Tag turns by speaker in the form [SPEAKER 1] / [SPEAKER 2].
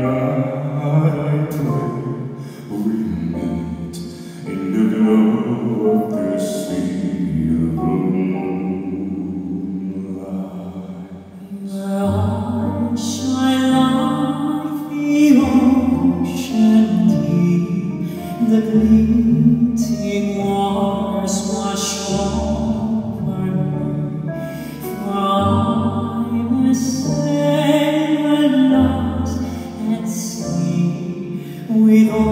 [SPEAKER 1] Senhor.
[SPEAKER 2] cuidó.